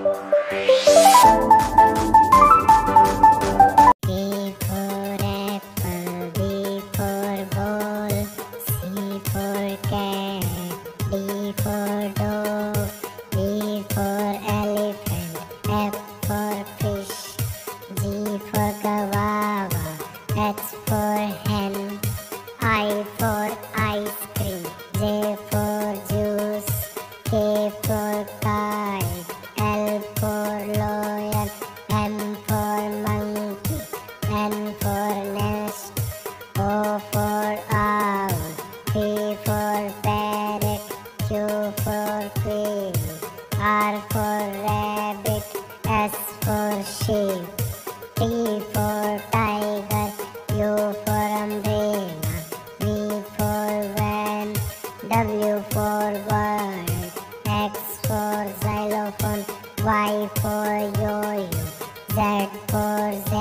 For apple, B for ball, C for cat, D for dog, for elephant, F for fish, G for guava, H for hen, I for ice cream, J for juice, K for kite, for queen, R for rabbit, S for sheep, T for tiger, U for umbrella, V for van, W for bird, X for xylophone, Y for yo-yo, Z for zebra.